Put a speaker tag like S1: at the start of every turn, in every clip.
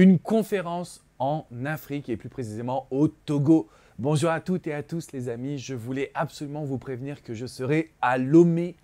S1: une conférence en Afrique et plus précisément au Togo. Bonjour à toutes et à tous les amis, je voulais absolument vous prévenir que je serai à Lomé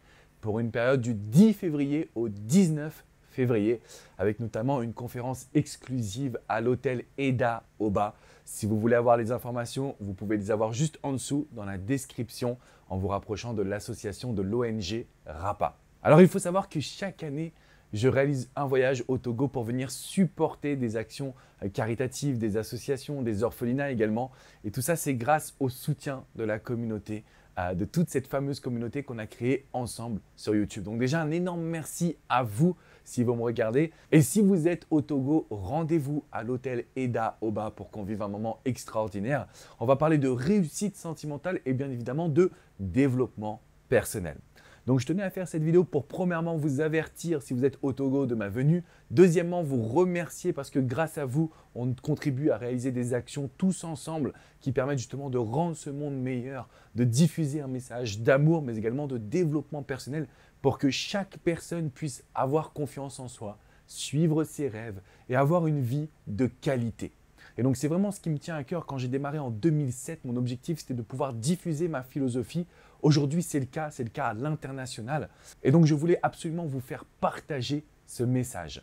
S1: pour une période du 10 février au 19 février avec notamment une conférence exclusive à l'hôtel Eda Oba. Si vous voulez avoir les informations, vous pouvez les avoir juste en dessous dans la description en vous rapprochant de l'association de l'ONG RAPA. Alors il faut savoir que chaque année, je réalise un voyage au Togo pour venir supporter des actions euh, caritatives, des associations, des orphelinats également. Et tout ça, c'est grâce au soutien de la communauté, euh, de toute cette fameuse communauté qu'on a créée ensemble sur YouTube. Donc déjà, un énorme merci à vous si vous me regardez. Et si vous êtes au Togo, rendez-vous à l'hôtel Eda Oba pour qu'on vive un moment extraordinaire. On va parler de réussite sentimentale et bien évidemment de développement personnel. Donc je tenais à faire cette vidéo pour premièrement vous avertir si vous êtes au Togo de ma venue. Deuxièmement, vous remercier parce que grâce à vous, on contribue à réaliser des actions tous ensemble qui permettent justement de rendre ce monde meilleur, de diffuser un message d'amour mais également de développement personnel pour que chaque personne puisse avoir confiance en soi, suivre ses rêves et avoir une vie de qualité. Et donc c'est vraiment ce qui me tient à cœur quand j'ai démarré en 2007. Mon objectif c'était de pouvoir diffuser ma philosophie. Aujourd'hui c'est le cas, c'est le cas à l'international. Et donc je voulais absolument vous faire partager ce message.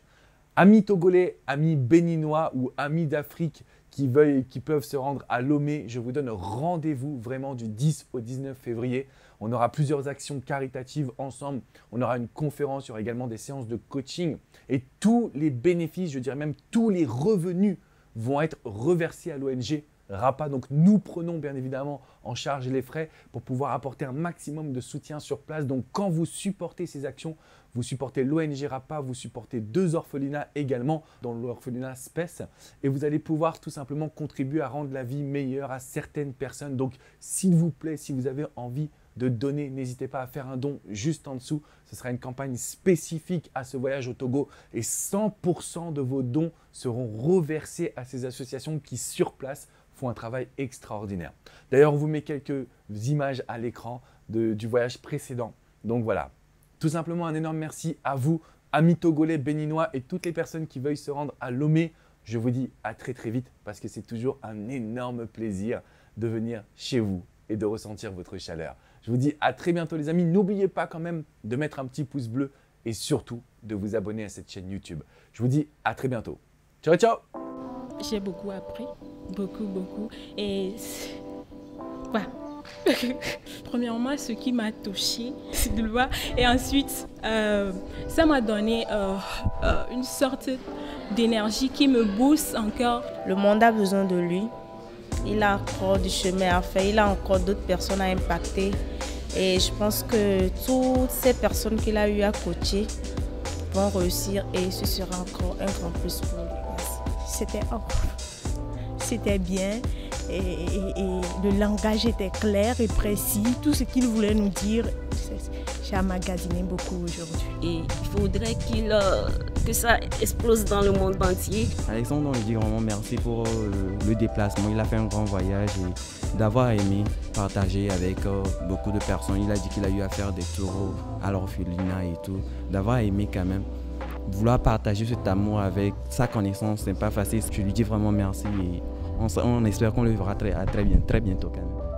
S1: Amis togolais, amis béninois ou amis d'Afrique qui, veuillent, qui peuvent se rendre à Lomé, je vous donne rendez-vous vraiment du 10 au 19 février. On aura plusieurs actions caritatives ensemble. On aura une conférence, il y aura également des séances de coaching. Et tous les bénéfices, je dirais même tous les revenus vont être reversés à l'ONG RAPA. Donc nous prenons bien évidemment en charge les frais pour pouvoir apporter un maximum de soutien sur place. Donc quand vous supportez ces actions, vous supportez l'ONG RAPA, vous supportez deux orphelinats également, dans l'orphelinat SPES, et vous allez pouvoir tout simplement contribuer à rendre la vie meilleure à certaines personnes. Donc s'il vous plaît, si vous avez envie de donner. N'hésitez pas à faire un don juste en dessous. Ce sera une campagne spécifique à ce voyage au Togo et 100% de vos dons seront reversés à ces associations qui, sur place, un travail extraordinaire. D'ailleurs, on vous met quelques images à l'écran du voyage précédent. Donc voilà, tout simplement un énorme merci à vous, amis togolais, béninois et toutes les personnes qui veuillent se rendre à Lomé. Je vous dis à très très vite parce que c'est toujours un énorme plaisir de venir chez vous et de ressentir votre chaleur. Je vous dis à très bientôt les amis. N'oubliez pas quand même de mettre un petit pouce bleu et surtout de vous abonner à cette chaîne YouTube. Je vous dis à très bientôt. Ciao ciao
S2: J'ai beaucoup appris, beaucoup beaucoup. Et voilà. Premièrement, ce qui m'a touché, c'est de le voir. Et ensuite, euh, ça m'a donné euh, euh, une sorte d'énergie qui me booste encore.
S3: Le monde a besoin de lui. Il a encore du chemin à faire, il a encore d'autres personnes à impacter. Et je pense que toutes ces personnes qu'il a eu à coacher vont réussir et ce sera encore un grand plus pour lui.
S4: C'était C'était bien et, le langage était clair et précis. Tout ce qu'il voulait nous dire, j'ai amagasiné beaucoup aujourd'hui.
S5: Et il faudrait qu'il euh, que ça explose dans le monde entier.
S6: Alexandre, on lui dit vraiment merci pour euh, le déplacement. Il a fait un grand voyage et d'avoir aimé partager avec euh, beaucoup de personnes. Il a dit qu'il a eu à faire des tours à l'orphelinat et tout. D'avoir aimé quand même. Vouloir partager cet amour avec sa connaissance, c'est pas facile. Je lui dis vraiment merci et on, espère qu'on le verra très, très, bien, très bientôt quand même.